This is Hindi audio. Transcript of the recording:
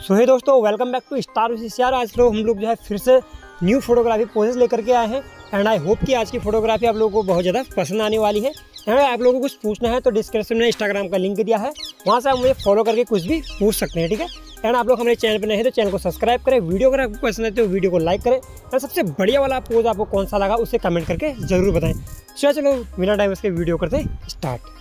सो है दोस्तों welcome back to star CR आज लोग हम लोग जो है फिर से न्यू फोटोग्राफी पोजेस लेकर के आए हैं एंड आई होप कि आज की फोटोग्राफी आप लोगों को बहुत ज़्यादा पसंद आने वाली है एंड आप लोगों को कुछ पूछना है तो डिस्क्रिप्शन में इंस्टाग्राम का लिंक दिया है, वहाँ से आप मुझे फॉलो करके कुछ भी पूछ सकते हैं, ठीक है? एंड आप लोग हमारे चैनल पर नहीं है तो चैनल को सब्सक्राइब करें वीडियो अगर आपको पसंद है तो वीडियो को लाइक करें एंड सबसे बढ़िया वाला पोज आपको कौन सा लगा उसे कमेंट करके ज़रूर बताएँ। चलो चलो बिना टाइम उसके वीडियो करते स्टार्ट